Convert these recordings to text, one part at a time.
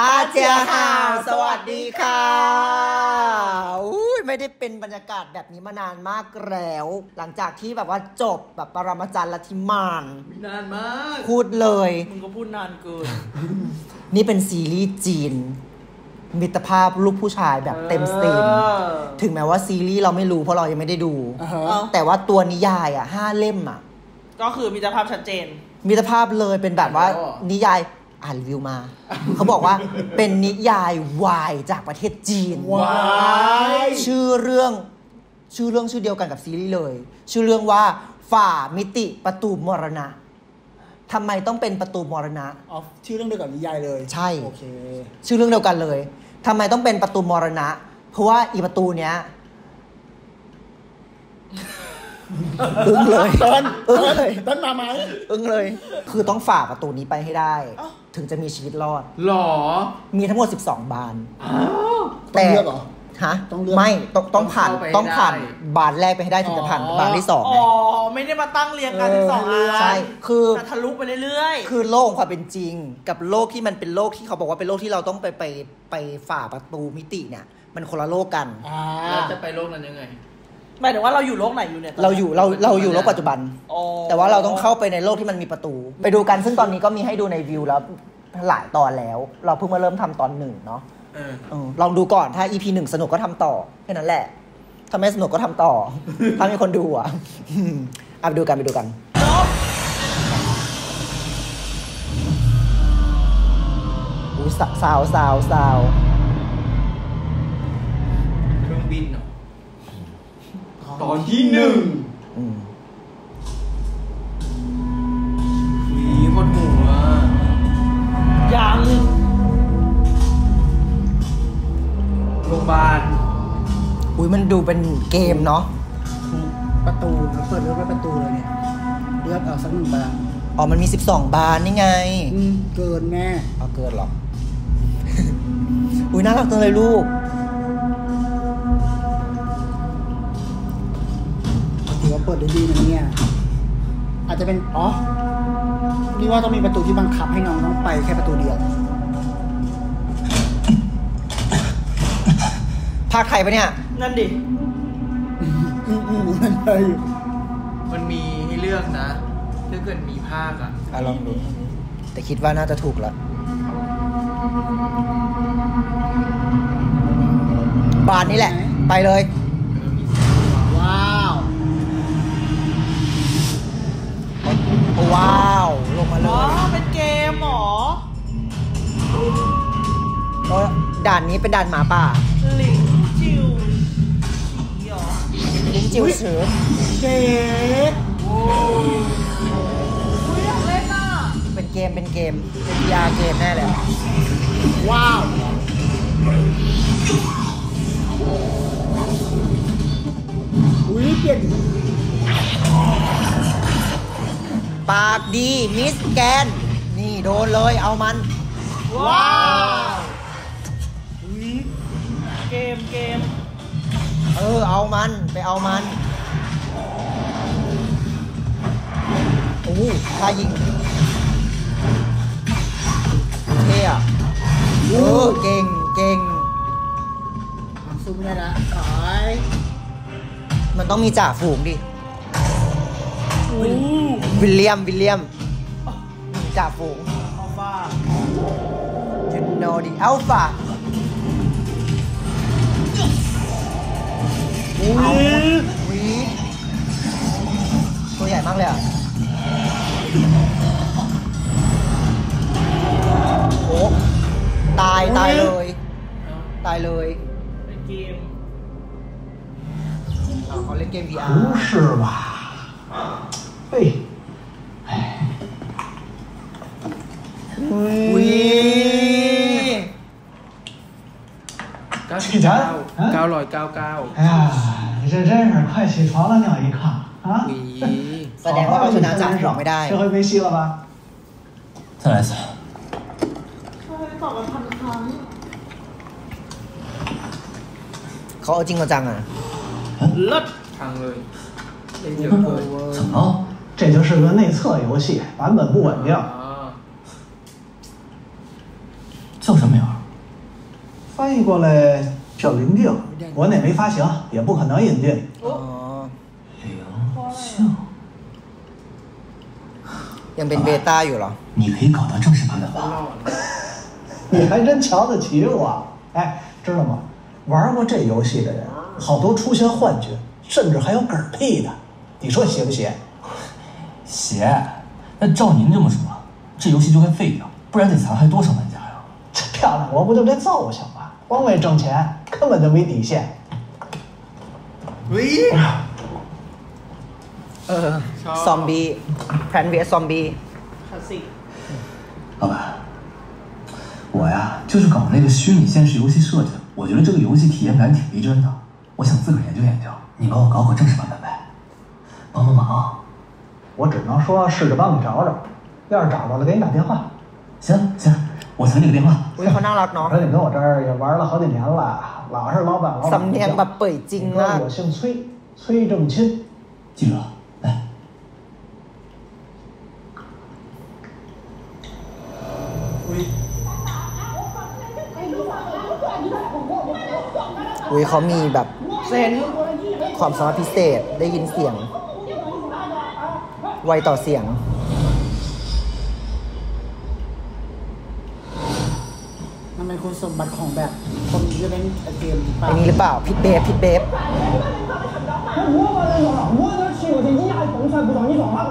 ตาเจียฮาว สวัสดีค่ะอุ้ยไม่ได้เป็นบรรยากาศแบบนี้มานานมากแล้ว หลังจากที่แบบว่าจบแบบปรมาจารย์ลัทธิมานนานมาก พูดเลย มึงก็พูดนานเกิน นี่เป็นซีรีส์จีน มิตรภาพลูกผู้ชายแบบเต็มสตรีมเออถึงแม้ว่าซีรีส์เราไม่รู้เพราะเรายังไม่ได้ดูอ่าฮะเอ้าแต่ว่าตัวนิยายอะห้าเล่มอะ ก็คือมีสภาพชัดเจน มิตรภาพเลยเป็นแบบว่าอ๋อนิยาย อ่านรีวิวมา เขาบอกว่าเป็นนิยายวายจากประเทศจีนว้ายชื่อเรื่องชื่อเรื่องชื่อเดียวกันกับซีรีส์เลย ชื่อเรื่องว่าฝ่ามิติประตูมรณะทำไมต้องเป็นประตูมรณะอ๋อชื่อเรื่องเดียวกับนิยายเลย ใช่โอเคชื่อเรื่องเดียวกันเลยทำไมต้องเป็นประตูมรณะ เพราะว่าอีประตูเนี้ย อึ้งเลยเติ้ลอึ้งเติ้ลเลยเติ้ลมาไหมอึ้งเลย คือต้องฝ่าประตูนี้ไปให้ได้เอ้าถึงจะมีชีวิตรอด หรอ มีทั้งหมด 12 บานต้องเลือกเหรอฮะต้องเลือกไม่ต้องต้องผ่านต้องเข้าไปให้ต้องผ่านได้บานแรกไปให้ได้ถึงจะผ่านอ๋อบานที่สองอ๋ไงอไม่ได้มาตั้งเรียงกันเออสิบสองอันใช่คือแต่ทะลุไปเรื่อยๆคือโลกของความเป็นจริง กับโลกที่มันเป็นโลกที่เขาบอกว่าเป็นโลกที่เราต้องไปไปไปฝ่าประตูมิติเนี่ย มันคนละโลกกันอ่าแล้วจะไปโลกนั้นยังไง หมายถึงว่าเราอยู่โลกไหนอยู่เนี่ยตนนี้เราอยู่เราเราอยู่โลกปัจจุบัน อ๋อแต่ว่าเราต้องเข้าไปในโลกที่มันมีประตู ไปดูกันซึ่งตอนนี้ก็มีให้ดูในวิวแล้วหลายตอนแล้ว เราเพิ่งมาเริ่มทำตอนหนึ่งเนาะเออเออลองดูก่อนถ้า EP หนึ่งสนุกก็ทำต่อแค่นั้นแหละ ถ้าไม่สนุกก็ทำต่อ ถ้ามีคนดูอะเอาไปดูกันไปดูกัน อุ้ยสาวสาวสาวสาว เครื่องบินเหรอ ตอนที่หนึ่งอืมหวีคนหัวยังโรงพยาบาลอุ้ยมันดูเป็นเกมเนาะประตูเราเปิดเลือกไว้ประตูเลยเนี่ยเลือกเอาสักหนึ่งบานอ๋อมันมี12บานนี่ไง อืมเกินแม่เอาเกินหรออุ้ยน่ารักจังเลยลูก ถือว่าเปิดได้ดีนะเนี่ย อาจจะเป็น อ๋อ นี่ว่าต้องมีประตูที่บังคับให้น้องต้องไปแค่ประตูเดียว ภาคไทยปะเนี่ย นั่นดิ อืมอืมมันไปอยู่มันมีให้เลือกนะถ้าเกิดมีภาคอะอะลองดู แต่คิดว่าน่าจะถูกแล้วบานนี้แหละ ไปเลย ว้าว ลงมาเลอ๋อยเป็นเกมเหรอเออด่านนี้เป็นด่านหมาป่าหลิงจิวผีเหรอลิ้นจิ๋วสือเก๋อุ้ยอยากเล่นอะเป็นเกมเป็นเกมเป็น VR เกมแน่เลยอะว้าวอุ้ยเปลี่ยน ปากดีมิสแกน นี่โดนเลยเอามัน ว้าวอุ้ยเกมเกมเออเอามันไปเอามันโอ้โหท่ายิงเท่อะเออเก่งเก่งซูมได้ละขายมันต้องมีจ่าฝูงดิอู้ วิลเลียม วิลเลียม จ่าฝูง อัลฟา you know the alpha อุ้ เอา ย วีดตัวใหญ่มากเลยอ่ะ โอ้ตาย ตายเลย ตายเลย เป็นเกม อ้าวเขาเล่นเกม VR 不是吧？哎， เก้า 起 สิบ 床 เก้า 啊 เก้าร้อยเก้าเก้า 哎呀，你这真是快起床了，鸟一看啊 หวี แสดงว่าเอาชนะจ่าฝูงไม่ได้ 这回没戏了吧？再来一次。 เคยตอบมาพันครั้ง เขาเอาจริงเอาจังอ่ะ เลิศ พังเลยเล่นเยอะเกิน 怎么了？这就是个内测游戏，版本不稳定。啊叫什么名儿？ 翻译过来 叫灵境，国内没发行，也不可能引进。 อ๋อ 灵性， ยังเป็นเบต้าอยู่เหรอ 你可以搞到正式版本吧？你还真瞧得起我！哎，知道吗？玩过这游戏的人，好多出现幻觉，甚至还有嗝屁的。你说邪不邪？邪。那照您这么说，这游戏就该废掉，不然得残害多少玩家呀？这漂亮，我不就这造型吗？光为挣钱， 根本就没底线。喂，呃，双 B，判别双 B，老板，我呀就是搞那个虚拟现实游戏设计的，我觉得这个游戏体验感挺逼真的，我想自个儿研究研究，你帮我搞搞正式版本呗，帮帮忙。我只能说试着帮你找找，要是找到了给你打电话。行行，我存你个电话。我以后拿老农。你跟我这儿也玩了好几年了。老是老板老板 สำเนียงแบบเปื่อยจริง 你 มาก 哥我姓崔，崔正钦。记住了，来。 อุ้ยเขามีแบบเซนความสามารถพิเศษได้ยินเสียง ไวต่อเสียง เป็นคุณสมบัติของแบบคนที่เล่นเกมหรือเปล่า ไอ้นี้หรือเปล่าพิดเบฟพิดเบฟ 我把那个，我那去过去，一下蹦出来不知道你撞哪了。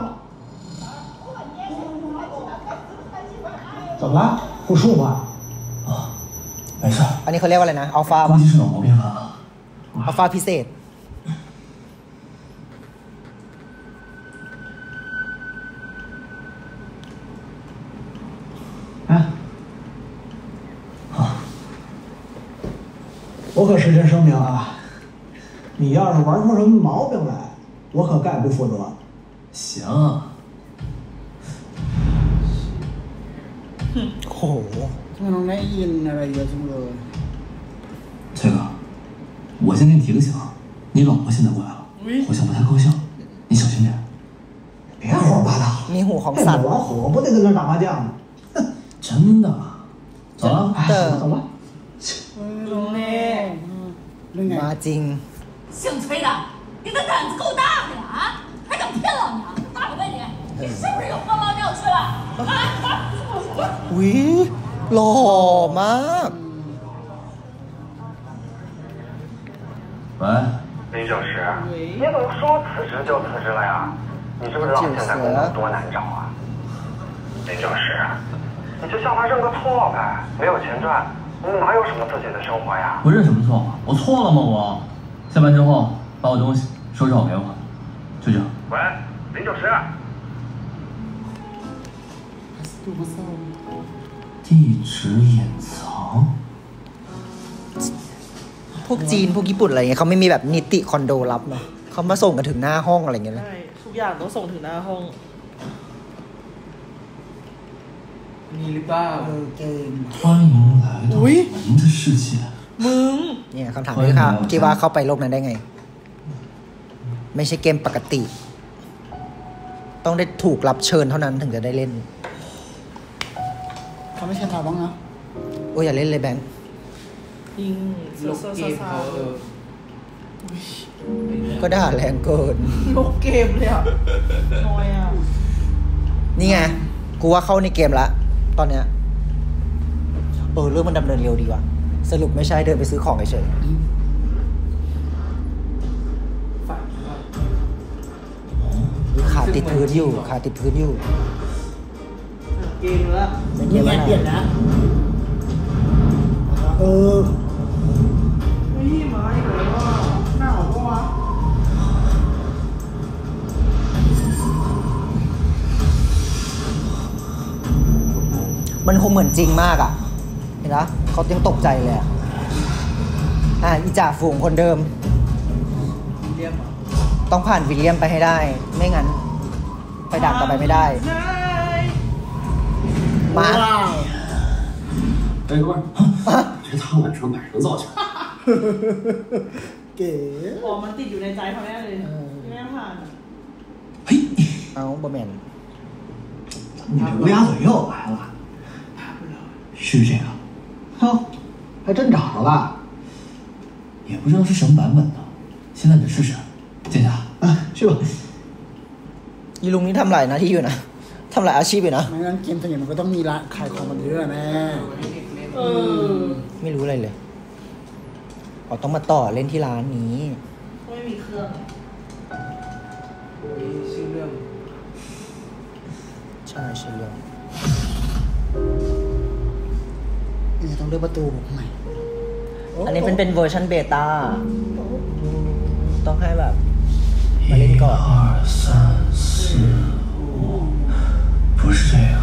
怎么了？不舒服啊？啊，没事儿， อันนี้เขาเรียกว่าอะไรนะ อัลฟา 估 ปะ 计是脑毛病犯了。 อัลฟาพิเศษ 我可事先声明啊，你要是玩出什么毛病来，我可概不负责。行。哼，哦，来？这个。崔哥，我先给你提个醒，你老婆现在过来了，好像不太高兴，你小心点。别胡说八道，你我。那老虎不得跟那打麻将吗？哼，真的。走了，哎，走了。เรื่องไง มาจริง 姓崔的，你的胆子够大的呀！啊，还敢骗老娘？大我问你，你是不是又喝猫尿去了？啊！ อุ้ยหล่อมาก 喂，林教师，你怎么说辞职就辞职了呀？你知不知道现在工作多难找啊？林教师，你就向他认个错呗，没有钱赚， 你哪有什么自己的生活呀？我认什么错？我错了吗？我下班之后把我东西收拾好给我，就这。喂，林教师， ดูมาเศร้า 地址隐藏。 พวกจีน พวกญี่ปุ่นอะไรเงี้ยเขาไม่มีแบบนิติคอนโดรับเนาะเขามาส่งกันถึงหน้าห้องอะไรเงี้ยนะ ใช่ทุกอย่างต้องส่งถึงหน้าห้อง มีหรือเปล่า เออเกม 欢迎来到我们的世界。 มึง เนี่ยคำถามนี้ค่ะคิดว่าเข้าไปโลกนั้นได้ไง ไม่ใช่เกมปกติ ต้องได้ถูกรับเชิญเท่านั้นถึงจะได้เล่น เขาไม่ใช่เราบ้างนะ โอ้ยอย่าเล่นเลยแบงค์ ยิง ลกเกมเขาเออ ก็ด่าแรงเกิน ลกเกมเลยอ่ะน้อยอ่ะ นี่ไง กูว่าเข้าในเกมละ ตอนเนี้ยเออเรื่องมันดำเนินเร็วดีว่ะ สรุปไม่ใช่เดินไปซื้อของเฉยฝันว่าๆขาติดพื้นอยู่ขาติดพื้นอยู่เกมแล้วเป็นเกนี่มไงอะไรเปลี่ยนนะ เออ มันคงเหมือนจริงมากอ่ะ เห็นปะเขายังตกใจเลยอ่ะ อ่ะอีจ่าฝูงคนเดิม เรียมอ่ะ ต้องผ่านวิลเลียมไปให้ได้ ไม่งั้น ไปด่านต่อไปไม่ได้ ใช่ มา ว้าว 哎，哥们儿，这他晚上买什么造型？ เก๋ พอมันติดอยู่ในใจเขาแน่เลยที่แม่ผ่าน 嘿， เอาบอแมน 你这乌鸦嘴又来了。 是这个。哟，哎， 还真找着了。也不知道是什么版本的，现在得试试。进去啊。啊，去吧。 อีลุงนี่ทำหลายหน้าที่อยู่นะทำหลายอาชีพอยู่นะ ไม่งั้นเกมส่วนใหญ่มันก็ต้องมีร้านขายของมันเยอะแน่ เออ ไม่รู้อะไรเลยอ๋อต้องมาต่อเล่นที่ร้านนี้ ไม่มีเครื่อง มีชื่อเรื่อง ใช่ใช่เรื่อง นี่ต้องเลือกประตูใหม่โ อันนี้เป็นเป็นเวอร์ชันเบต้าต้องให้แบบ มาเล่นก่อน 二三四五，不是这个，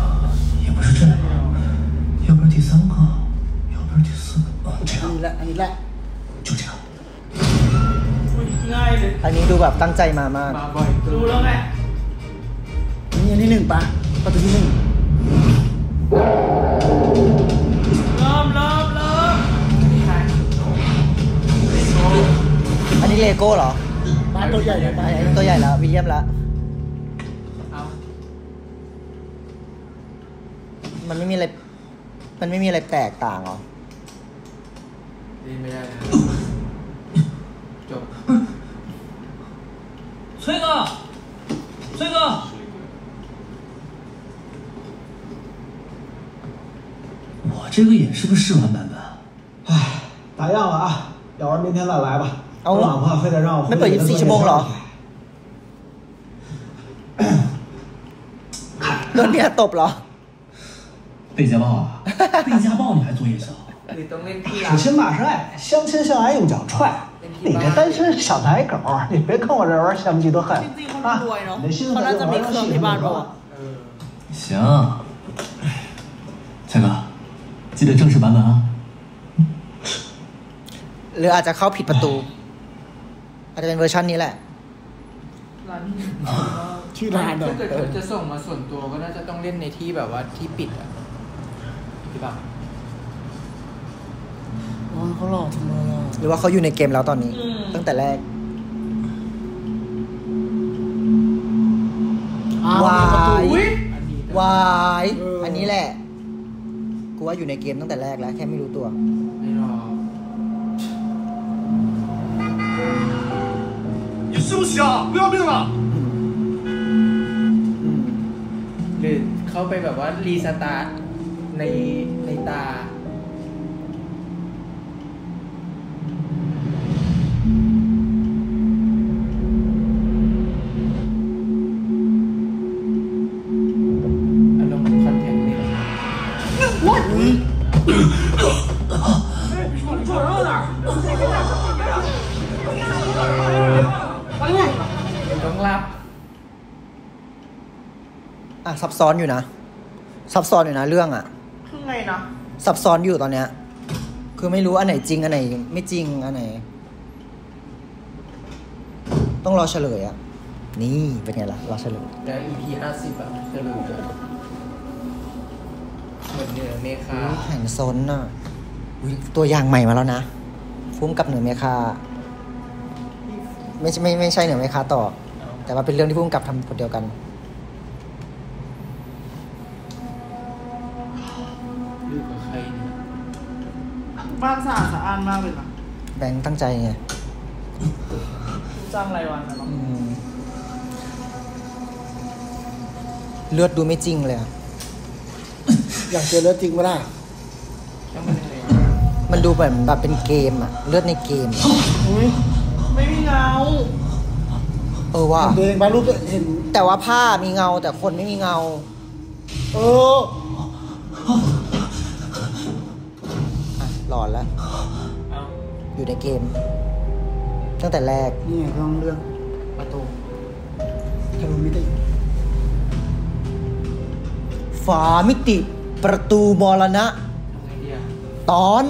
也不是这个，要不然第三个，要不然第四个，啊，这 อันนี้ 个 แหละ อันนี้แหละ 就这个。 อุ๊ยง่ายเลย อันนี้ดูแบบตั้งใจมามาก มาบ่อยเกิ รู้ น แล้วไง นี่อันที่หนึ่งปะประตูที่หนึ่ง นนี้เลโก้เหรอ บ้านตัวใหญ่เลยบ้าน อันนี้ตัวใหญ่แล้ววิลเลียมแล้ว เอา มันไม่มีอะไร มันไม่มีอะไรแตกต่างเหรอ เล่นไม่ได้นะจบ 崔哥，崔哥，我这个也是个试玩版本。唉，打样了啊，要玩明天再来吧。 哦我老婆非得让我回那不去给她24做夜ชั่วโมงเหรอ 宵 โดนเนี่ยตบเหรอ 被家暴啊！被家暴你还做夜宵？ หรือต้องเล่นที่ร้า 此 น 情马是爱，相亲相爱用脚踹。你这单身小奶狗，你别跟我这玩相机多狠 จริงๆเขา 啊 รวยเนาะ！你的心思 เขาน่า 就 จะ 玩 มี 游 เครื่อง 戏 ที่บ้าน 就 เรา 得 อะ 了。 เออ 行，崔哥，记得正式版本啊。 หรืออาจจะเข้าผิดประตู อาจจะเป็นเวอร์ชันนี้แหละ ร้านที่ชื่อร้านเหรอถ้าเกิดเขาจะส่งมาส่วนตัวก็น่าจะต้องเล่นในที่แบบว่าที่ปิดอะที่แบบอ๋อเขาหล่อจังเลยอะหรือว่าเขาอยู่ในเกมแล้วตอนนี้ ตั้งแต่แรก อ้าววามีประตูยอุ้ยวายเอออั อันนี้แหละ กูว่าอยู่ในเกมตั้งแต่แรกแล้ว แค่ไม่รู้ตัว ไม่รอ 你是不是啊？不要命了！ หรือเข้าไปแบบว่ารีสตาร์ทในในตา ซับซ้อนอยู่นะ ซับซ้อนอยู่นะเรื่องอะข้างในนะซับซ้อนอยู่ตอนเนี้ย คือไม่รู้อันไหนจริงอันไหน ไม่จริงอันไหน ต้องรอเฉลยอะนี่เป็นไงล่ะรอเฉลยแล้ว EP ห้าสิบอะจะรู้เลยเหมือนเหนือเมฆาอุ๊ยแห่งซนน่ะอุ๊ยตัวอย่างใหม่มาแล้วนะฟุ้มกับเหนือเมคาไม่ใช่ไม่ไม่ใช่เหนือเมคาต่อ แต่ว่าเป็นเรื่องที่พุ่มกับทำคนเดียวกัน บ้านสะอาดสะอ้านมากเลยนะแบงค์ตั้งใจไงจ้างรายวันนะเนาะอืมเลือดดูไม่จริงเลยอะอยากเจอเลือดจริงปะล่ะช่างมันเลยมันดูเหมือนแบบเป็นเกมอะเลือดในเกมอะอุ้ยไม่มีเงาเออว่า เดินมารูปเห็น แต่ว่าผ้ามีเงาแต่คนไม่มีเงา เออ อะหลอนแล้วเอาอยู่ในเกม ตั้งแต่แรก นี่ไงลองเรื่องประตูทะลุมิติฝามิติประตูมรณะทำไงดีอะตอน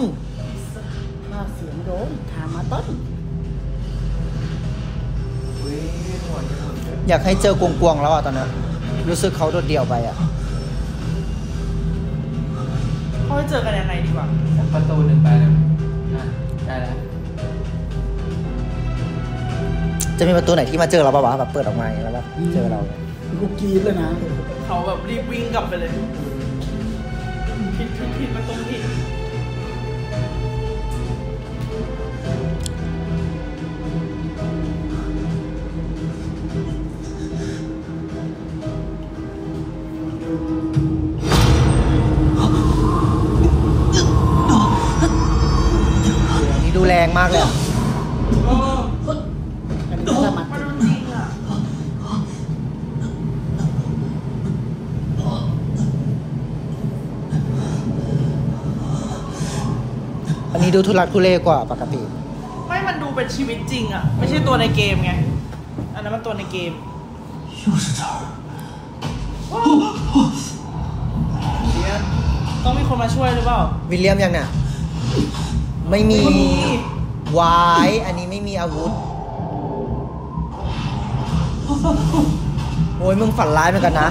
ข้าเสียงโดนทามาต้นเว้ยหัวจะหมดเลยอยากให้เจอกวงๆแล้วอะตอนนั้นรู้สึกเขาโดดเดี่ยวไปอะ เขาให้เจอกันยังไงดีกว่าสักประตูหนึ่งไปแล้วอะได้แล้ว จะมีประตูไหนที่มาเจอเราปะวะแบบเปิดออกมาแล้วแบบเจอเราเนี่ยกูกรีดเลยนะ เขาแบบรีบวิ่งกลับไปเลย ผิดผิดผิดประตู แรงมากเลยอะอันนี้ดูทุรักทุเลกว่าปกติ ไม่มันดูเป็นชีวิตจริงอะ ไม่ใช่ตัวในเกมไง อันนั้นมันตัวในเกมต้องมีคนมาช่วยหรือเปล่า วิลเลียมยังเนี่ยไม่มี วายอันนี้ไม่มีอาวุธ โอ้ยมึงฝันร้ายเหมือนกันนะ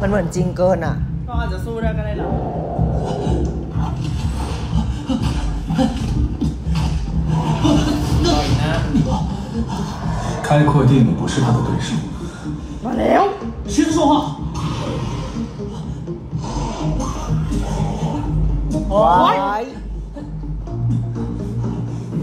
มันเหมือนจริงเกินอ่ะ ก็อาจจะสู้ได้ก็ได้นะ ต่อยนะ 开阔地不是他的对手。 มาแล้ว 谁在说话？ วาย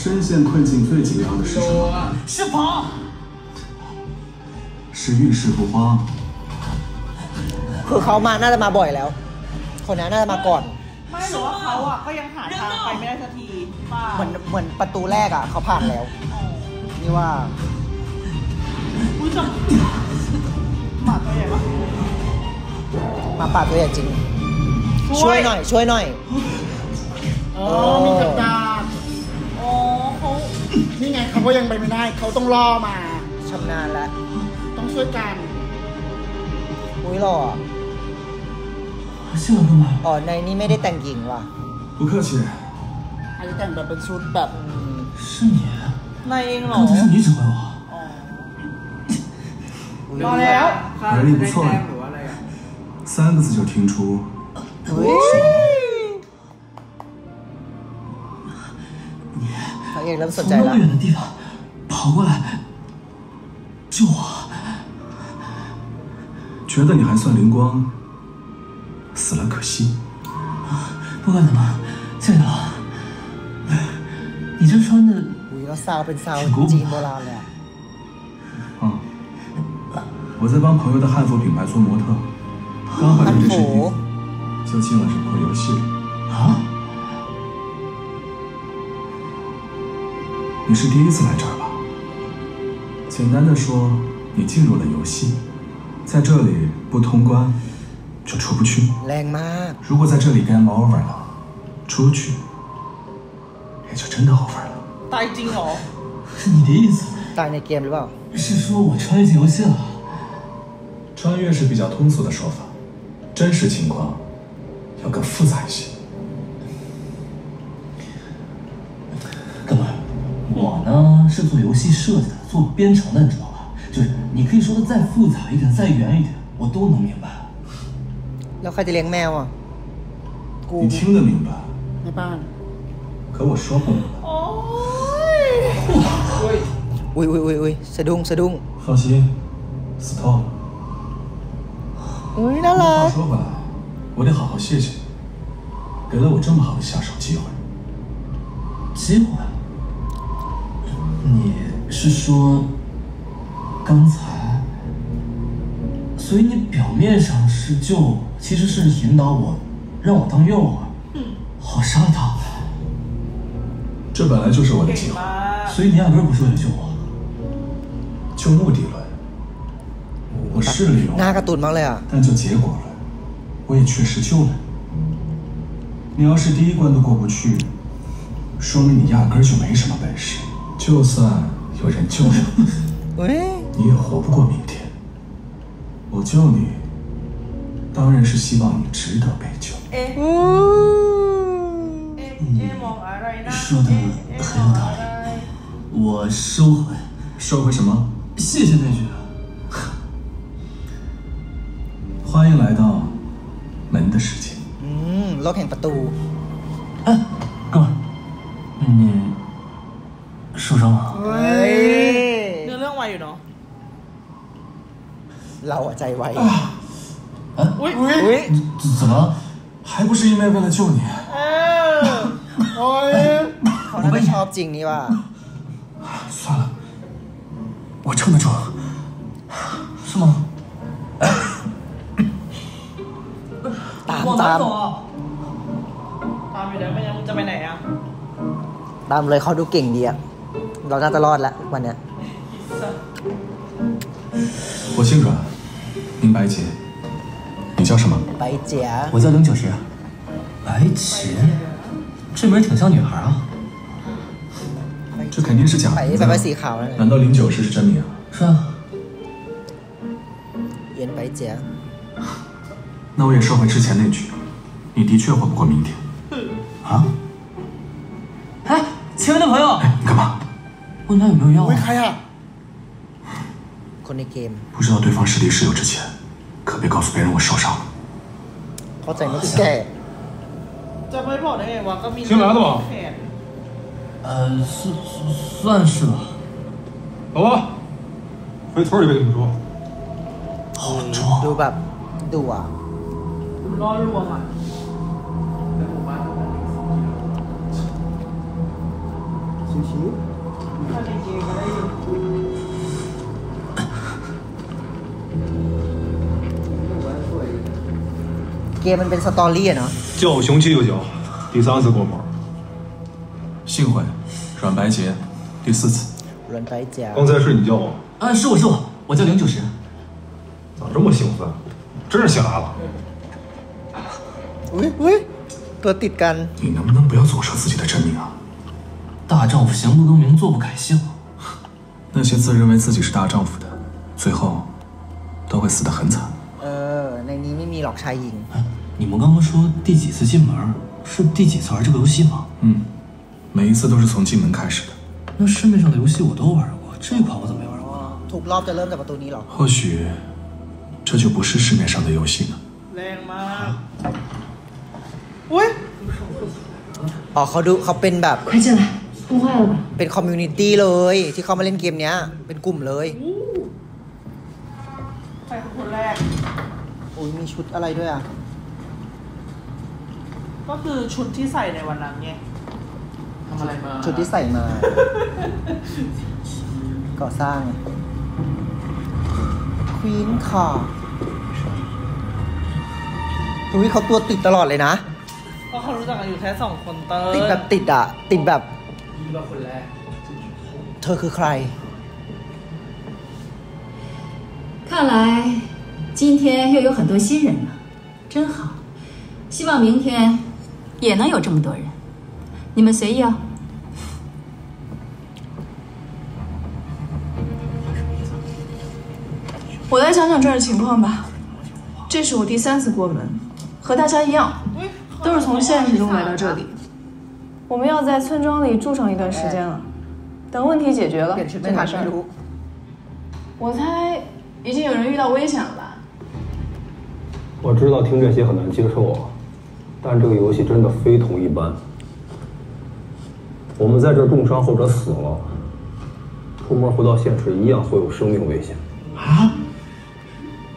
深陷困境最紧要的是 โล 什么？ อ่ะ 是跑。是遇事不慌， คือเขามาน่าจะมาบ่อยแล้ว คนนั้นน่าจะมาก่อน ไม่หรือว่าเขาอ่ะก็ยังหาทางไปไม่ได้สักทีป้า เหมือนเหมือนประตูแรกอ่ะ เขาผ่านแล้ว นี่ว่า อุ้ยจังหมาตัวใหญ่ปะ มาป่าตัวใหญ่จริง ช่วยหน่อย ช่วยหน่อย อ๋อมีกับดาบ อ๋อเขา นี่ไงเขาก็ยังไปไม่ได้ เขาต้องล่อมา ชำนาญแล้ว ต้องช่วยกัน อุ้ยหล่ออะ 谢了哥们， อ๋อ ในนี้ไม่ได้แต่งหญิงว่ะ 不客气。 อาจจะแต่งแบบเป็นชุดแบบ 是你， นายเองเหรอ 刚才是你指挥我。 มาแล้ว ค่าจะได้แต้มหรือว่าอะไรอ่ะ 三个字就听出 อุ้ยเขา 从那么远的地方跑过来救我。觉得你还算灵光死了可惜。不管怎么谢谢了你这穿的是古董啊我在帮朋友的汉服品牌做模特刚好有这身衣服？就进了这款游戏啊？你是第一次来这儿吧？简单的说，你进入了游戏，在这里不通关就出不去。如果在这里 game over 了，出去也就真的 over 了。带惊哦！是你的意思？game 是说我穿越进游戏了？穿越是比较通俗的说法，真实情况要更复杂一些。是做游戏设计的，做编程的，你知道吧？就是你可以说的再复杂一点，再远一点，我都能明白。 แล้วใครจะเลี้ยงแมวอ่ะ กู 你听得明白， ในบ้าน 可我说不明白。 โอ้ย อุ้ยอุ้ยอุ้ยอุ้ยสะดุ้งสะดุ้ง 放心，死透了。 อุ้ยน่ารั 话 ก 说回来，我得好好谢谢你，给了我这么好的下手机会。机会？ 你是说刚才所以你表面上是救我其实是引导我让我当诱饵好杀他。这本来就是我的计划。所以你压根不是为了救我。就目的论我是利用了但就结果论我也确实救了。你你要是第一关都过不去说明你压根就没什么本事。就算有人救了你， อุ้ย 你也活不过明天。我救你，当然是希望你值得被救。 เอ๊ะ อู้ เอ๊ะเอ๊ะมองอะไรนะ 说的 เอ๊ะเอ๊ะ 很 ม 有 อง 道 อะไร 理，我收回。收回什么？谢谢那句。欢迎来到门的世界。 อืมโลกแห่งประตู ใจไว อุ้ย อุ้ย 怎么了？还不是因为为了救你？ เออ โอ้ย เขาน่าจะชอบจริงนี่ว่า 算了，我撑得住。是吗？ ตาม บอก ตาม ต่อตามอยู่แล้วไม่งั้นมึงจะไปไหนอ่ะ ตามเลยเขาดูเก่งดีอะเราน่าจะรอดแล้ววันเนี้ย 我姓阮， 白洁，你叫什么？白洁。我叫林九十。白洁，这名挺像女孩啊。这肯定是假的。白，难道林九十是真名？是啊。严白洁。那我也收回之前那句，你的确活不过明天。啊？哎，前面的朋友。哎，你干嘛？问他有没有药、啊。没开呀、啊。不知道对方是敌是友之前，可别告诉别人我受伤了。 เข้าใจไม่แก่ จะไม่บอกได้ไงวะก็มี 新来的吧 แขน 呃，算算是吧。老婆，回村里呗，你们说。好 ดู 重。 แบบดูอ่ะ ล่อลวงอ่ะ ชิว ถ้ กมมันเป็นสตอรี่อะเนาะ 叫我雄起有脚，第三次过门。幸会，阮白洁，第四次。 รวนไปเจีย 刚才是你叫我，啊，是我是我，我叫零九十。咋这么兴奋？真是醒来了。 อุ้ยอุ้ยตัวติดกัน 你能不能不要总说自己的真名啊？大丈夫行不更名，坐不改姓。那些自认为自己是大丈夫的，最后都会死得很惨。 เออ ในนี้ไม่มีหรอกชายหญิง 哎， 你们刚刚说第几次进门，是第几次玩这个游戏吗？嗯，每一次都是从进门开始的。那市面上的游戏我都玩过，这款我怎么没玩过？ ทุกรอบจะเริ่มจากประตูนี้เหรอ 或许这就不是市面上的游戏呢。 แรงมากอุ้ย อ๋อเขาดูเขาเป็นแบบ 快进来，冻坏了吧？ เป็นคอมมูนิตี้เลย ที่เขามาเล่นเกมเนี้ย เป็นกลุ่มเลย อู้ใครคือคนแรก โอ้ยมีชุดอะไรด้วยอ่ะ ก็คือชุดที่ใส่ในวันนั้นไง ทำอะไรมา ชุดที่ใส่มา ก่อสร้างควีนคออุ้ยเขาตัวติดตลอดเลยนะ ก็เขารู้จักกันอยู่แค่สองคนเตอ ติด ร์ แบบติดอ่ะ ติดแบบ ยี่ว่าคนแรก เธอคือใคร 看来今天又有很多新人呢，真好。希望明天 也能有这么多人，你们随意啊。我来讲讲这儿的情况吧，这是我第三次过门，和大家一样，都是从现实中来到这里。我们要在村庄里住上一段时间了，等问题解决了，没啥事儿。我猜已经有人遇到危险了吧？我知道听这些很难接受啊。但这个游戏真的非同一般。我们在这重伤或者死了，出门回到现实一样会有生命危险。啊？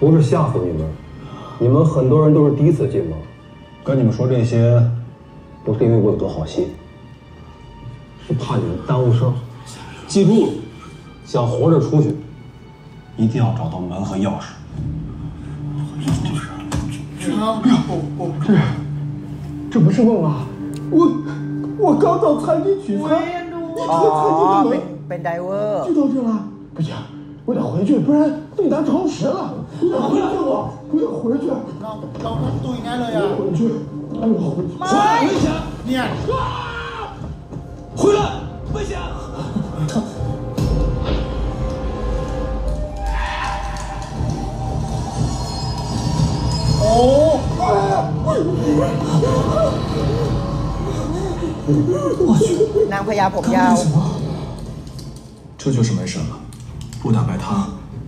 不是吓唬你们，你们很多人都是第一次进门。跟你们说这些，不是因为我有多好心，是怕你们耽误事儿。记住了，想活着出去，一定要找到门和钥匙。这这不这不是梦啊我我刚到餐厅取餐一推餐厅的门就到这了不行我得回去不然被弹超时了。你得回来救我我得回去。你回去。诶呦回来危险你啊回来危险啊哦。อ้ นางพญาผมยาว 这就是门神了，不打败他，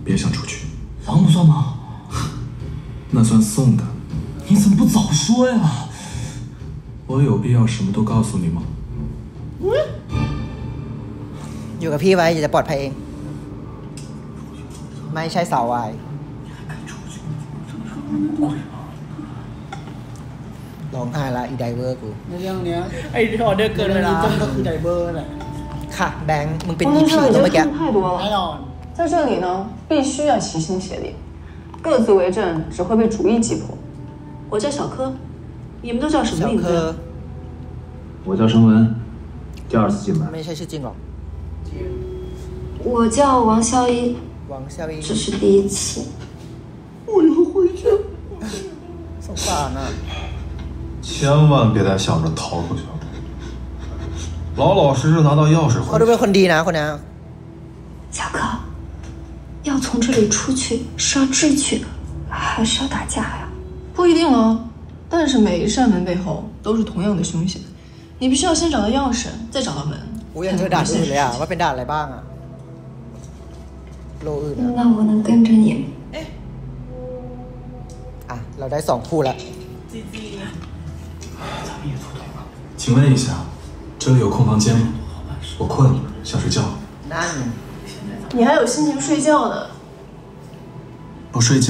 别想出去。防不算吗？那算送的。你怎么不早说呀？我有必要什么都告诉你吗？ อยู่กับพี่ไว้อย่าจะปลอดภัยเอง ไม่ใช่สาววาย ร้องไห้ละอีไดเวอร์กู ในเรื่องเนี้ยไอ้ออเดอร์เกินเวลา เจ้ก็คือไดเบอร์แหละ ค่ะ แบงค์มึงเป็น 我 อี 们 พี 这已 ตัว 经 เมื่อกี้ 看太多 แน่ 了， นอน 在这里呢，必须要齐心协力，各自为政只会被主义击破。我叫小柯，你们都叫什么 เชา 名 เคอร์ 字？我叫申文，第二次进门。 ไม่ใช่ชื่อจริงหรอก 我叫王潇一， วังเซียวอี 这是第一次。我要回去。 สงสารอ่ะ 千万别再想着逃出去了，老老实实拿到钥匙 เขา 回 ดู 去。 เป็นคนดีนะคนเนี้ย 小柯，要从这里出去是要智取的，还是要打架呀？不一定哦，但是每一扇门背后都是同样的凶险，你必须要先找到钥匙，再找到门。 อุ้ยยังเจอด่านอื่นเลยอ่ะ ว่าเป็นด่านอะไรบ้างอ่ะ โลอื่นอ่ะ 那我能跟着你吗？ อ่ะ เราได้สองคู่แ ล้ว จีจี 请问一下，这里有空房间吗？我困了，想睡觉。 นั่น 你还有心情睡觉呢？不睡觉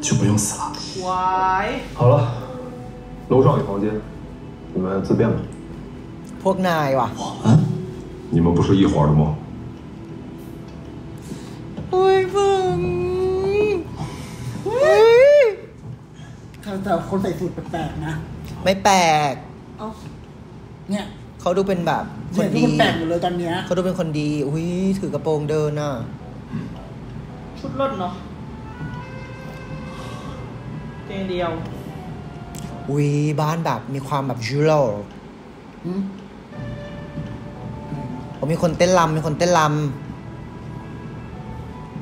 就不用死了。 วาย 好了，楼上有房间，你们自便吧。 พวกนายว่ะ 你们不是一伙的吗？ อุ้ยมึงอุ้ย แต่แต่คนใส่สูทแปลกๆนะ ไม่แปลกเอ้าเนี่ยเขาดูเป็นแบบคเนี่ยนทุกดีคนแปลกหมดเลยตอนเนี้ยเขาดูเป็นคนดี อุ้ยถือกระโปรงเดินอะ ชุดรถเนาะเตียงเดียว อุ้ยบ้านแบบมีความแบบยุโรปอืมผมมีคนเต้นรำมีคนเต้นร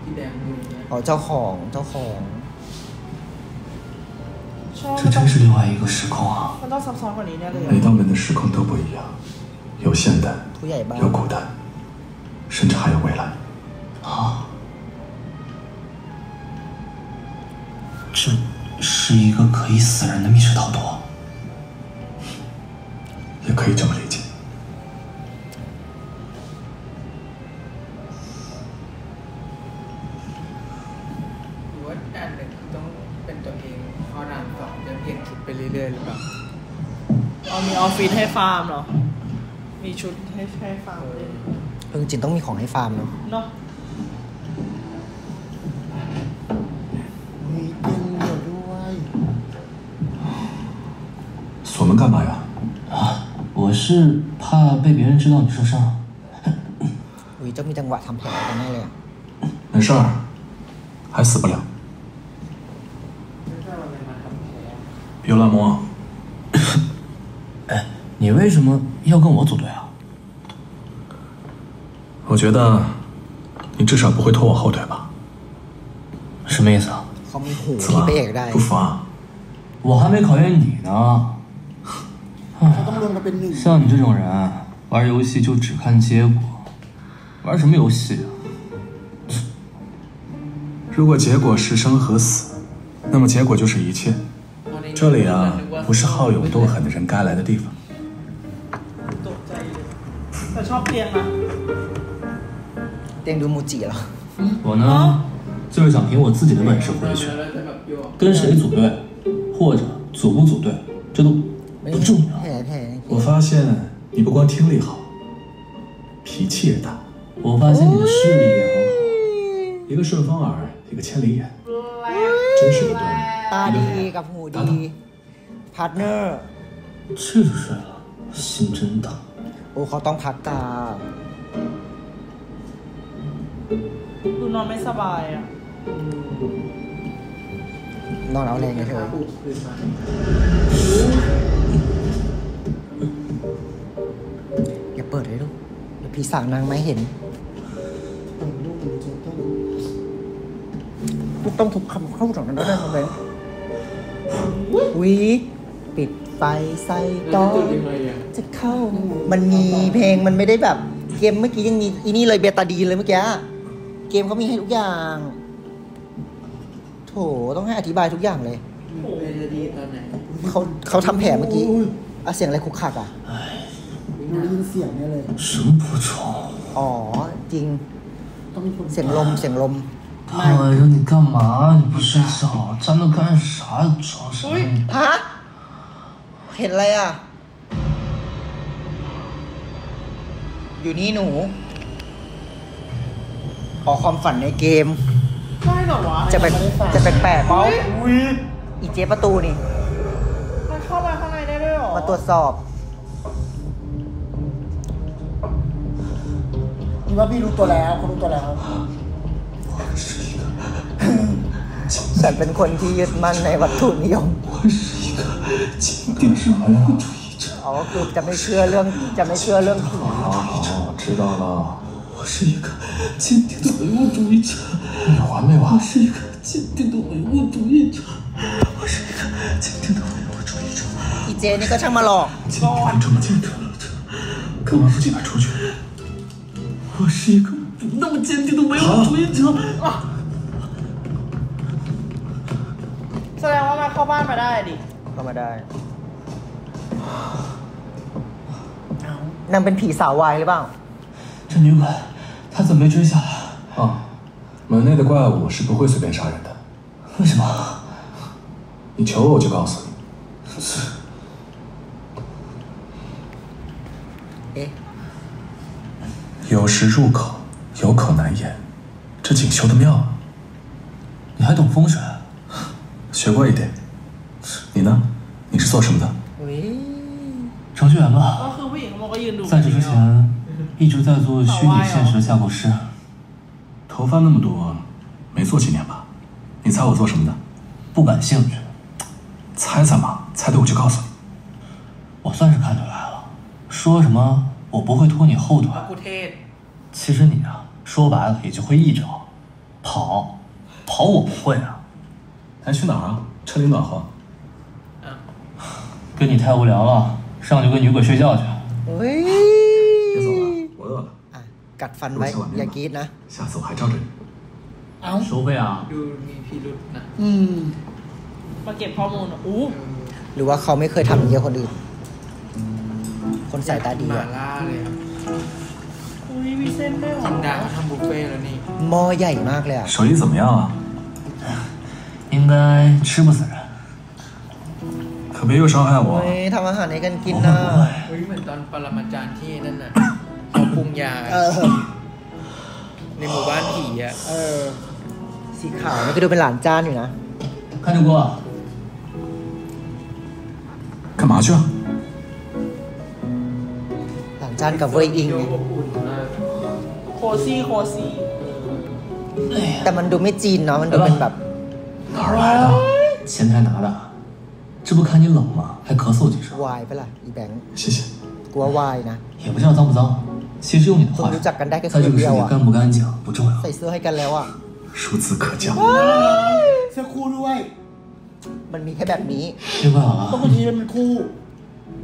ที่แดงมือเนี่ยำอ๋อเจ้าของเจ้าของชอบ 这真是另外一个时空啊。每道门的时空都不一样有现代有古代甚至还有未来。啊。这是一个可以死人的密室逃脱。 ฟฟิศให้ฟาร์มเหรอ มีชุดให้ให้ฟาร์มด้วย เออจริงๆต้องมีของให้ฟาร์มเนาะ เนาะ มีเตียงเดี่ยวด้วย 锁门干嘛呀？啊，我是怕被别人知道你受伤。 อุ้ยจะมีจังหวะทำแผลกันแน่เลยอะ 没事儿，还死不了。 ไม่ใช่วันอะไรมาทำแผล 别乱摸，哎，你为 为什么要跟我组队啊？我觉得你至少不会拖我后腿吧？什么意思啊？怎么不服啊？我还没考验你呢。像你这种人，玩游戏就只看结果，玩什么游戏啊？如果结果是生和死，那么结果就是一切。这里啊，不是好勇斗狠的人该来的地方。ชอบเตียงนะ เตียงดูมูจิเหรอ 我呢，就是想凭我自己的本事回去， แล้วจะแบบโยก 跟谁组队，或者组不组队，这都 ไม่ 不重要 แผ。ลแผล 我发现你不光听力好，脾气也大，我发现你的视力也很好。一个顺风耳，一个千里眼，真是一对 ตาดีกับหูดี พาร์ทเนอร์ 这就睡了，心真大。 โอ้เขาต้องพักตา ดูนอนไม่สบายอะ นอนเอาแรงไงเธอปลุกคืนมาอย่าเปิดเลยลูกเดี๋ยวพี่สั่งนางไม่เห็นเปิดลูกมันจะต้องลูกต้องทุบคำเข้าตรงนั้นด้วยนะเลยวิปิดไฟใส่แล้วต่อจะจุดยังไงอะ จะเข้า มันมีเพลงมันไม่ได้แบบ เกมเมื่อกี้ยังมีอีนี่เลยเบตาดีนเลยเมื่อกี้ เกมเขามีให้ทุกอย่าง โถต้องให้อธิบายทุกอย่างเลย เบลดีตอนไหน เขาเขาทำแผลเมื่อกี้อะเสียงอะไรคุกคักอ่ะ ได้ยินเสียงเนี่ยเลย 什么不冲？ อ๋อ จริง ต้องมีคน เสียงลมเสียงลม 大晚上你干嘛？你不睡觉，站那干啥？装什么？ ฮะ เห็นอะไรอ่ะ อยู่นี่หนู ขอความฝันในเกม ใช่หรอวะจะเป็นจะเป็นแปลกๆเพราอปอีเจ๊ประตูนี่ มันเข้ามาข้างในได้ด้วยหรอมาตรวจสอบ นี่ว่าพี่รู้ตัวแล้วเขารู้ตัวแล้ว ฉันเป็นคนที่ยึดมั่นในวัตถุนิยมอ๋อคือจะไม่เชื่อเรื่องจะไม่เชื่อเรื่องผี 知道了。我是一个坚定的唯物主义者。有完没完？我是一个坚定的唯物主义者。我是一个坚定的唯物主义者。 อีเจนี่ก็ช่างมาหลอก 今天这么坚定了，干嘛不尽快出去？我是一个不那么坚定的唯物主义者。 แสดงว่ามันเข้าบ้านมาได้ดิ เข้ามาได้นางเป็นผีสาววายหรือเปล่า 这女鬼，她怎么没追下来？哦，门内的怪物是不会随便杀人的。为什么？你求我我就告诉你。有时入口有口难言，这锦绣的妙啊，你还懂风水？学过一点，你呢？你是做什么的？喂？程序员吗？在这之前。一直在做虚拟现实架构师，头发那么多，没做几年吧？你猜我做什么的？不感兴趣。猜猜嘛，猜对我就告诉你。我算是看出来了。说什么？我不会拖你后腿。其实你啊，说白了也就会一招。跑跑，我不会啊。还去哪啊？车里暖和。跟你太无聊了，上去跟女鬼睡觉去。喂。 กัดฟันไว้ อย่ากรีดนะ 下次我还罩着你。 เอ้า 收费啊？ ดูมีพิรุษนะ อืม มาเก็บข้อมูลอู้ หรือว่าเขาไม่เคยทำอย่างนี้กับคนอื่น คนสายตาดี หมา อะ ล่าเลยครับ อุ้ยมีเส้นด้วยเหรอ ธรรมดาเขาทำบุฟเฟ่ต์แล้วนี่ หม้อใหญ่มากเลยอะ 手艺怎么样啊？应该吃不死人。可别又伤害 โอ้ 我。 ยทำอาหารให้กันกินนะ เฮ้ยเหมือนตอนปรมาจารย์ที่นั่นน่ะ เขาปรุงยา เออ ในหมู่บ้านผีอ่ะ เออ สีขาวนี่ก็ดูเป็นหลานจ้านอยู่นะ 看着锅，干嘛去啊？ หลานจ้านกับเวยอิง โย ไง อบอุ่นมาก โคซี่โคซี่ แต่มันดูไม่จีนเนาะ มันดูเป็นแบบ 哪儿来的？前台拿的。这不看你冷吗？还咳嗽几声。 วายไปะล่ะ อีแบงค์ 谢谢。 กลัววายนะ 也不知道脏不脏。 其实用你的 เพิ่ง 话 รู้ 说， จักกันได้แค่ 在这 คืน 个世 เดียว 界 อะ 干不干净不重要。 ใส่เสื้อให้กันแล้วอะ 孺子可教。 เสื้อคู่ด้วย มันมีแค่แบบนี้ 听话 ต้อง 了 บางทีมันคู่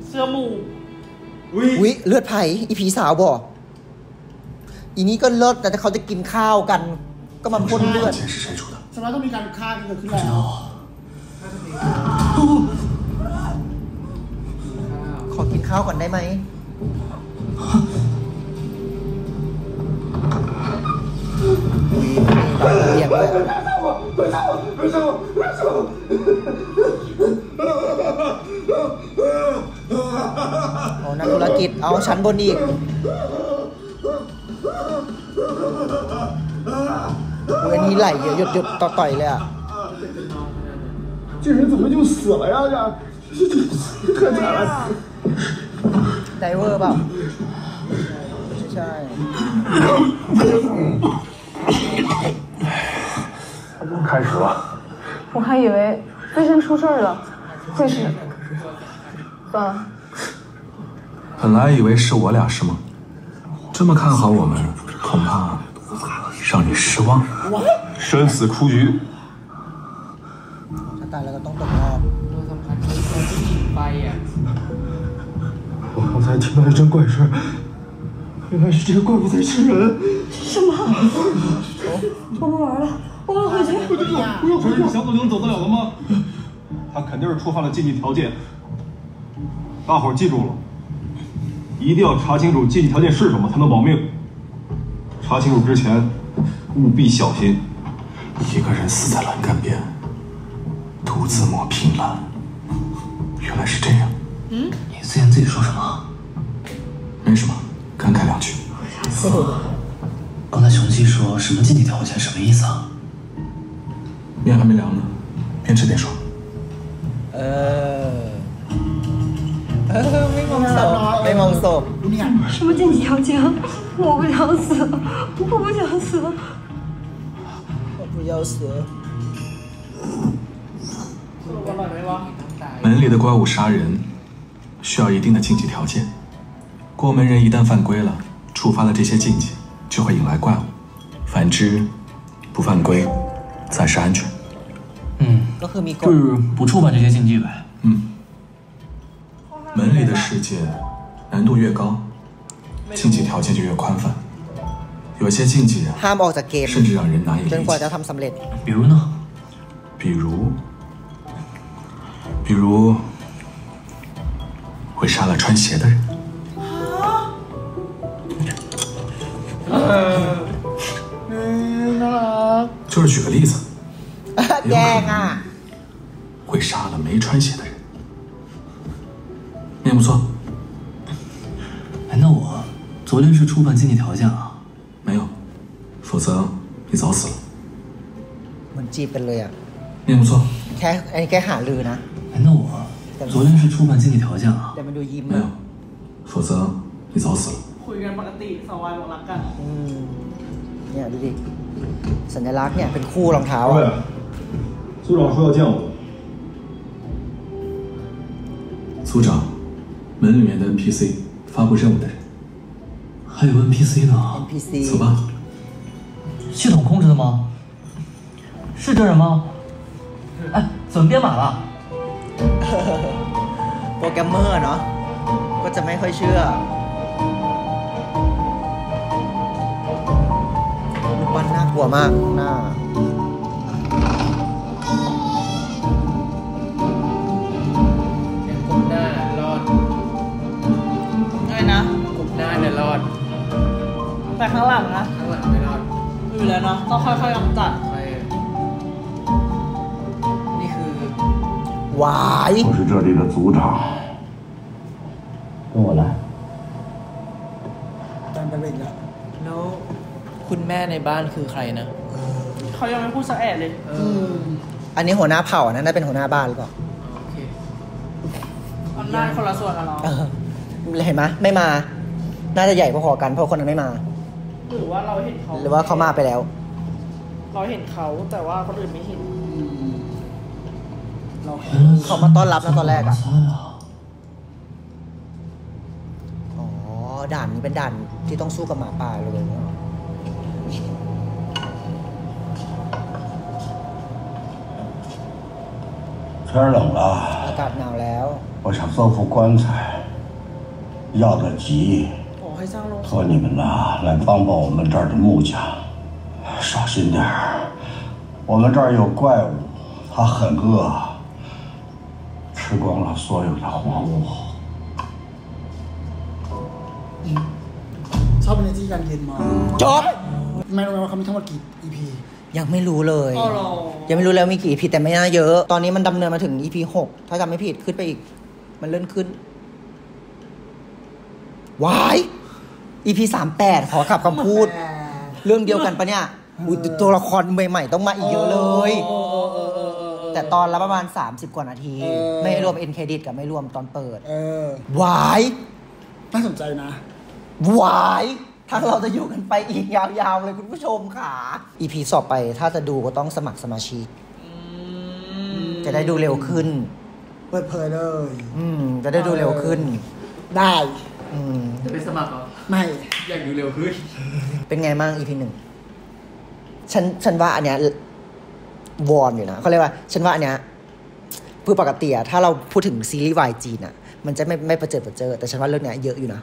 เสื้อหมู อุ๊ย เลือดไผ่อีผีสาวบ่อีนี้ก็เลิศแต่ถ้าเขาจะกินข้าวกัน ก็มาพ่นเลือด 钱是谁出的？ สำหรับต้องมีการฆ่ากันเกิดขึ้นแล้ว ขอกินข้าวก่อนได้ไหม เรียกเลยโอ้นักธุรกิจ เอาชั้นบนอีกอุ๊ยอันนี้ไหลเยอะหยดหยดต่อต่อยเลยอ่ะ 这人怎么就死了呀？这这这太惨了！ ไดเวอร์เปล่า ใช่ 开始了。我还以为飞仙出事儿了，会是……算了，本来以为是我俩是吗？这么看好我们，恐怕让你失望。生死出局， ถ้าตายแล้วก็ต้องตกรอบ ตัวสำคัญคือตัวที่หนีไปอ่ะ 我刚才听到一阵怪声， 原来是这个怪物在吃人。什么？我不玩了，我要回去。不要回去，小狗能走得了了吗？他肯定是触犯了禁忌条件。大伙儿记住了，一定要查清楚禁忌条件是什么，才能保命。查清楚之前，务必小心。一个人死在栏杆边，独自抹平栏。原来是这样。嗯你自言自语说什么？没什么，感慨两句。刚才雄七说什么禁忌条件，什么意思啊？面还没凉呢，边吃边说。呃。呵呵，没蒙到，没蒙到。什么禁忌条件？我不想死，我不想死。我不要死。门里的怪物杀人，需要一定的禁忌条件。过门人一旦犯规了，触发了这些禁忌，就会引来怪物。反之，不犯规，暂时安全。嗯，就是不触犯这些禁忌呗。嗯，门里的世界难度越高，禁忌条件就越宽泛，有些禁忌，甚至让人难以理解。比如呢？比如，比如会杀了穿鞋的人。就是举个例子， แกล้งอ่ะ 会杀了没穿鞋的人。面不错，哎，那我昨天是触犯禁忌条件啊？没有，否则你早死了。 เหมือนจีบกันเลยอ่ะ 面不错， แค่อันนี้แค่หาลือนะ 哎，那我昨天是触犯禁忌条件啊？ แต่มันดูยิ้ม 没 อะ 有，否则你早死了。 คุยกันปกติสวายบอกรักกัน อืมเนี่ยดูดิ สัญลักษณ์เนี่ยเป็นคู่รองเท้า 二位 อ่ะ，组长说要见我。组长，门里面的 NPC 发布任务的人，还有 NPC 呢？ NPC 走吧。系统控制的吗？是真人吗？哎，怎么编码了？ โปรแกรมเมอร์เนาะ ก็จะไม่ค่อยเชื่อ ลัวมากหน้า ยังกลุ่มหน้ารอด ไงนะ กลุ่มหน้าเนี่ยรอด แต่ข้างหลังนะ ข้างหลังไม่รอด อยู่แล้วเนาะต้องค่อยๆกำจัด ไปนี่คือ วาย 我是这里的组长， ในบ้านคือใครนะเขายังไม่พูดสักแอะเลยเอออันนี้หัวหน้าเผ่าอันนั้นน่าเป็นหัวหน้าบ้านหรือเปล่าโอเคอำนาจคนละส่วนกันเนาะเออเห็นไหมไม่มา น่าจะใหญ่พอๆกันเพราะคนนั้นไม่มา หรือว่าเราเห็นเขาหรือว่าเขามาไปแล้ว เราเห็นเขาแต่ว่าคนอื่นไม่เห็นเขามาต้อนรับนะตอนแรกอะ猜啊，อ๋อด่านนี้เป็นด่านที่ต้องสู้กับหมาป่าเลยเนอะ 天儿冷了， อากาศหนาวแล้ว 我想做副棺材，要的急， โอ้ให้สร้างโรง 托你们呐来帮帮我们这儿的木匠，小心点儿，我们这儿有怪物，它很饿，吃光了所有的活物。 ชอบเป็นที่การเย็นมา จบ ไม่รู้ไหมว่าเขามีทั้งหมดกี่ EP ยังไม่รู้เลย อ๋อเหรอ ยังไม่รู้แล้วมีกี่ EP แต่ไม่น่าเยอะ ตอนนี้มันดำเนินมาถึง EP หกถ้าจำไม่ผิดขึ้นไปอีก มันเลื่อนขึ้นวาย EP สามแปดขอขับคำพูด เรื่องเดียวกันปะเนี่ยอุ๊ยตัวละครใหม่ๆต้องมาอีกเยอะเลยแต่ตอนละประมาณ 30 กว่านาที เออ ไม่รวมเอ็นเครดิตกับไม่รวมตอนเปิดเออ วายน่าสนใจนะ วาย ทั้งเราจะอยู่กันไปอีกยาวๆเลยคุณผู้ชมค่ะ EP สอบไปถ้าจะดูก็ต้องสมัครสมาชิก จะได้ดูเร็วขึ้น เปิดเผยเลย อืม จะได้ดูเร็วขึ้น ได้ อืม จะไปสมัครเหรอ ไม่อยากดูเร็วขึ้น เป็นไงบ้าง EP หนึ่งฉันฉันว่าอันเนี้ยวอนอยู่นะเขาเรียกว่า ฉันว่าอันเนี้ยคือปกติอะถ้าเราพูดถึงซีรีส์วายจีนอะมันจะไม่ไม่ประเจิดประเจิดแต่ฉันว่าเรื่องเนี้ยเยอะอยู่นะ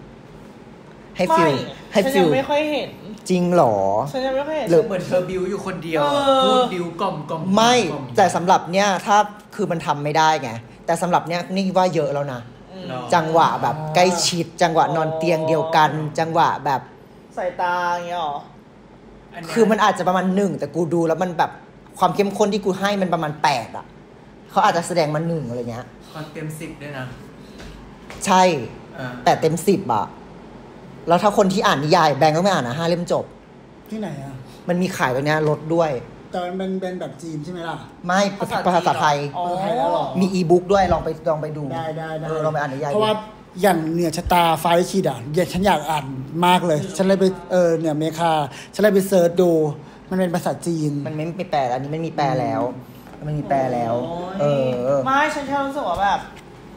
ให้ฟิลไม่ให้ฉันฟิยัลงไม่ค่อยเห็น จริงเหรอฉันยังไม่ค่อยเห็นหรือเหมือนเธอบิวอยู่คนเดียวอะเออพูดบิวกล่อมกล่อมไม่กล่อมแต่สำหรับเนี้ยถ้าคือมันทำไม่ได้ไงแต่สำหรับเนี้ยนี่ว่าเยอะแล้วนะเนาะจังหวะแบบใกล้ชิด จังหวะนอนเตียงเดียวกัน จังหวะแบบสายตาอย่างเงี้ยหรออันเนี้ยคือมันอาจจะประมาณหนึ่งแต่กูดูแล้วมันแบบความเข้มข้นที่กูให้มันประมาณแปดอะเขาอาจจะแสดงมาหนึ่งอะไรเงี้ยคอนเต็มสิบด้วยนะ ใช่อ่าแปดเต็มสิบอะ แล้วถ้าคนที่อ่านนิยายแบงก์ก็ไม่อ่านนะห้าเล่มจบ ที่ไหนอะ มันมีขายตัวเนี้ยลดด้วย แต่มันเป็นเป็นแบบจีนใช่ไหมล่ะ ไม่ภาษาไทย อ๋อไทยแล้วเหรอ มีอีบุ๊กด้วยลองไปลองไปดูได้ได้ได้เออลองไปอ่านนิยายเพราะว่าดูอย่างเหนือชะตาไฟคิดอะอยากฉันอยากอ่านมากเลย ฉันเลยไปเออเหนือเมคาฉันเลยไป search ดู มันเป็นภาษาจีน มันไม่ไม่แปลอันนี้ไม่มีแปลแล้ว มันมีแปลแล้ว เออเออไม่ฉันแค่รู้สึกว่าแบบ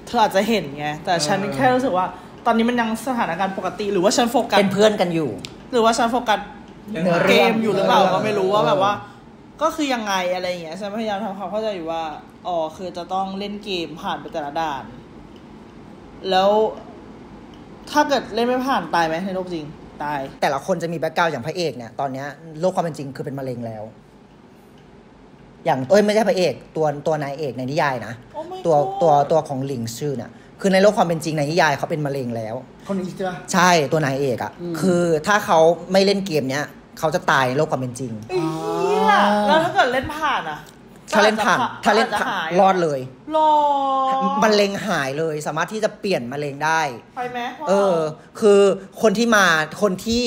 เธออาจจะเห็นไง แต่ฉันเออแค่รู้สึกว่า ตอนนี้มันยังสถานการณ์ปกติ หรือว่าฉันโฟกัสเป็นเพื่อนกันอยู่ หรือว่าฉันโฟกัสเนื้อเรื่เกองมอยู่หรือเปล่าเออก็ไม่รู้ว่าเออแบบว่า ก็คือยังไงอะไรอย่างเงี้ยฉันพยายามทำความเข้าใจอยู่ว่าอ๋อคือจะต้องเล่นเกมผ่านไปแต่ละด่าน แล้วถ้าเกิดเล่นไม่ผ่านตายไหมในโลกจริงตาย แต่ละคนจะมีแบ็กกราวอย่างพระเอกเนี่ยตอนเนี้ยโลกความเป็นจริงคือเป็นมะเร็งแล้ว อย่างเอ้ยไม่ใช่พระเอก ตัวตัวนายเอกในนิยายนะ Oh my ตัว God ตัวตัวของหลิงชื่อน่ะ คือในโลกความเป็นจริงในนิยายเขาเป็นมะเร็งแล้ว คนนี้ใช่ปะใช่ตัวนายเอกอะ่ะอืมคือถ้าเขาไม่เล่นเกมเนี้ยเขาจะตายในโลกความเป็นจริง ไอ้เหี้ยแล้วถ้าเกิดเล่นผ่านอะถ้าเล่นผ่านถ้าเล่นผ่านจะหายรอดเลยรอมะเร็งหายเลยสามารถที่จะเปลี่ยนมะเร็งได้ไปไหมเออ คือคนที่มาคนที่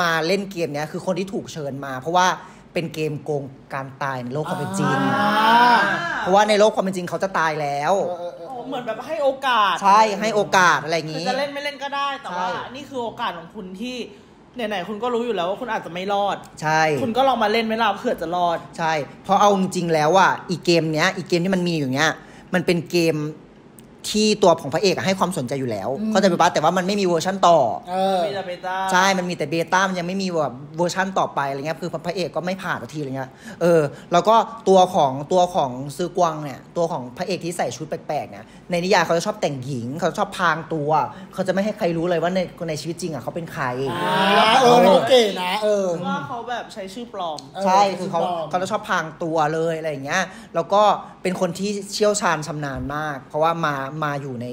มาเล่นเกมเนี้ยคือคนที่ถูกเชิญมา เพราะว่าเป็นเกมโกงการตายในโลกความเป็นจริง เพราะว่าในโลกความเป็นจริงเขาจะตายแล้วโอ้ เหมือนแบบให้โอกาส ใช่ให้โอกาสอะไรอย่างคืองี้จะเล่นไม่เล่นก็ได้แต่ว่าใช่นี่คือโอกาสของคุณที่ไหนๆคุณก็รู้อยู่แล้วว่าคุณอาจจะไม่รอด ใช่ คุณก็ลองมาเล่นไหม่ล่ะเผื่อจะรอด ใช่เพราะเอาจริงๆแล้วอะอีกเกมเนี้ยอีกเกมที่มันมีอยู่เนี้ยมันเป็นเกม ที่ตัวของพระเอกอะให้ความสนใจอยู่แล้วอืมเข้าใจปะแต่ว่ามันไม่มีเวอร์ชั่นต่อ เออ มีแต่ beta ใช่ มันมีแต่ beta มันยังไม่มีแบบเวอร์ชั่นต่อไปอะไรเงี้ย คือพระเอกก็ไม่ผ่านสักทีอะไรเงี้ย เออ แล้วก็ตัวของตัวของซือกวางเนี่ย ตัวของพระเอกที่ใส่ชุดแปลกๆเนี่ย ในนิยายเขาจะชอบแต่งหญิง เขาชอบพรางตัว เขาจะไม่ให้ใครรู้เลยว่าในในชีวิตจริงอะเขาเป็นใครเออเขาเก๋นะเออ ว่าเขาแบบใช้ชื่อปลอม ใช่ คือเขาเขาจะชอบพรางตัวเลยอะไรอย่างเงี้ย แล้วก็เป็นคนที่เชี่ยวชาญชำนาญมาก เพราะว่ามามาอยู่ใน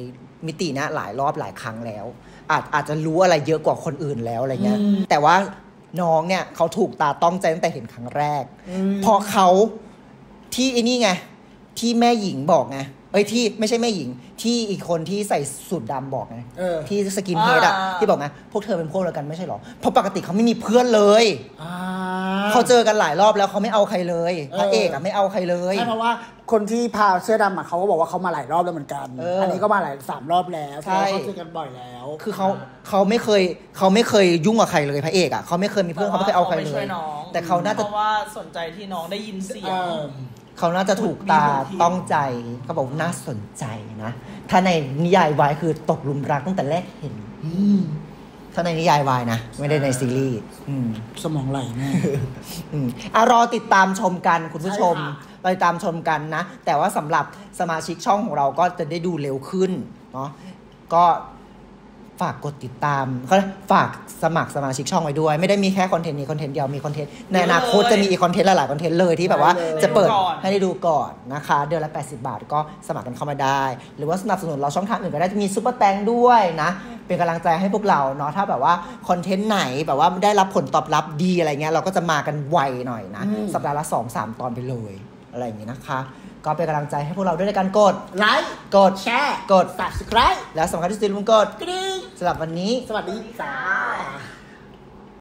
มิติเนี้ยหลายรอบหลายครั้งแล้ว อาจอาจจะรู้อะไรเยอะกว่าคนอื่นแล้วอะไรเงี้ยอืมแต่ว่าน้องเนี่ยเขาถูกตาต้องใจตั้งแต่เห็นครั้งแรกเพราะเขาที่ไอ้นี่ไงที่แม่หญิงบอกไงเอ้ยที่ไม่ใช่แม่หญิง ที่อีกคนที่ใส่สูทดำบอกไงเออที่สกินเฮดอะอ่าที่บอกไงพวกเธอเป็นพวกเดียวกันไม่ใช่หรอเพราะปกติเขาไม่มีเพื่อนเลยอ่า เขาเจอกันหลายรอบแล้วเขาไม่เอาใครเลยเออพระเอกอะไม่เอาใครเลย ใช่เพราะว่าคนที่พาเสื้อดำอะเขาก็บอกว่าเขามาหลายรอบแล้วเหมือนกัน เอออัอันนี้ก็มาหลายสามรอบแล้วใช่เขาเจอกันบ่อยแล้วคือเขาเขาไม่เคยเขาไม่เคยยุ่งกับใครเลยพระเอกอะเขาไม่เคยมีเพื่อนเขาไม่เคยเอาใครไม่เลช่วย ยน้องแต่เขาน่าเพจะราะว่าสนใจที่น้องได้ยินเสียงเขาน่าจะถูกตาต้องใจเขาบอกว่าน่าสนใจนะ ถ้าในนิยายวายคือตกหลุมรักตั้งแต่แรกเห็น ถ้าในนิยายวายนะ ไม่ได้ในซีรีส์อืมสมองไหลแน่อืมอะรอติดตามชมกันคุณผู้ชมใช่ค่ะรอติดตามชมกันนะ แต่ว่าสำหรับสมาชิกช่องของเราก็จะได้ดูเร็วขึ้นเนาะก็ ฝากกดติดตามก็ฝากสมัครสมาชิกช่องไว้ด้วย ไม่ได้มีแค่คอนเทนต์นี้คอนเทนต์เดียวมีคอนเทนต์ในอนาคตจะมีอีกคอนเทนต์หลายๆคอนเทนต์เลยที่แบบว่าได้เลยจะเปิดก่อนให้ได้ดูก่อนนะคะ เดือนละ 80 บาทก็สมัครกันเข้ามาได้ หรือว่าสนับสนุนเราช่องทางอื่นก็ได้จะมี Super Thanks ด้วยนะ เป็นกำลังใจให้พวกเราเนาะถ้าแบบว่าคอนเทนต์ไหนแบบว่าได้รับผลตอบรับดีอะไรเงี้ยเราก็จะมากันไวหน่อยนะอืมสัปดาห์ละ2 3 ตอนไปเลยอะไรอย่างนี้นะคะ ก็เป็นกำลังใจให้พวกเราด้วยในการกด ไลค์กด แชร์ กด subscribe แล้วสำคัญที่สุดอย่าลืมกดกรี๊ดสำหรับวันนี้ สวัสดีจ้า